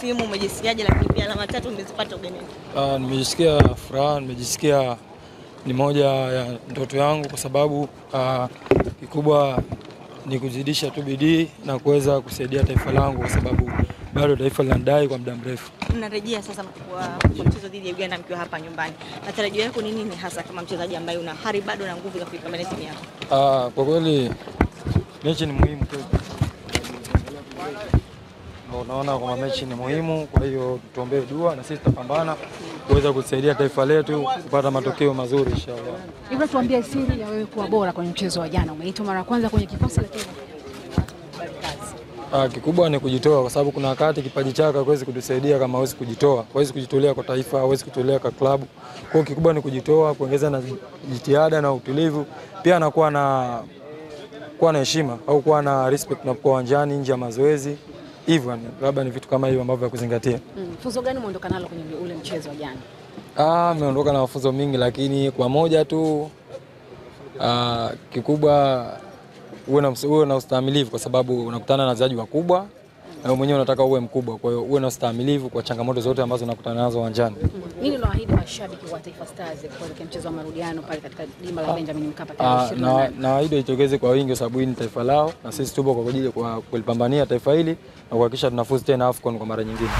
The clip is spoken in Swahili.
timu umejisikiaje, lakini pia alama tatu umezipata ugenini? Ah, nimejisikia furaha, nimejisikia ni moja ya ndoto yangu kwa sababu uh, kikubwa ni kuzidisha tu bidii na kuweza kusaidia taifa langu kwa sababu bado taifa linadai kwa muda mrefu. Mnarejea sasa kwa, mchezo dhidi ya Uganda mkiwa hapa nyumbani, matarajio yako ni nini hasa kama mchezaji ambaye una hari bado na nguvu za kuipambania timu yako? Ah, kwa kweli mechi ni muhimu. Na Unaona kwamba mechi ni muhimu, kwa hiyo tuombee dua na sisi tutapambana kuweza kusaidia taifa letu kupata matokeo mazuri inshallah. Hivyo tuambie siri ya wewe kuwa bora kwenye mchezo wa jana. Umeitwa mara ya kwanza kwenye kikosi lakini Ah, kikubwa ni kujitoa kwa sababu kuna wakati kipaji chako hakiwezi kutusaidia kama huwezi kujitoa. Huwezi kujitolea kwa taifa, huwezi kujitolea kwa klabu. Kwa hiyo kikubwa ni kujitoa, kuongeza na jitihada na utulivu, pia anakuwa na kuwa na heshima au kuwa na respect unapokuwa uwanjani nje ya mazoezi. Hivyo labda ni vitu kama hivyo ambavyo vya kuzingatia. mm, funzo gani umeondoka nalo kwenye ule mchezo wa jana? Ah, nimeondoka na mafunzo mingi lakini kwa moja tu ah, kikubwa uwe na, uwe na ustahimilivu kwa sababu unakutana na wachezaji wakubwa wewe mwenyewe unataka uwe mkubwa. Kwa hiyo uwe na ustahimilivu kwa changamoto zote ambazo unakutana nazo uwanjani. Mm. Nini unawaahidi mashabiki wa Taifa Stars kuelekea mchezo wa marudiano pale katika dimba la Benjamin Mkapa tarehe Ah, na 28? na waahidi wajitokeze kwa wingi kwa sababu hii ni taifa lao na sisi tupo kwa ajili ya kulipambania taifa hili na kuhakikisha tunafuzu tena AFCON kwa mara nyingine.